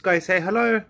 Guys, say hello.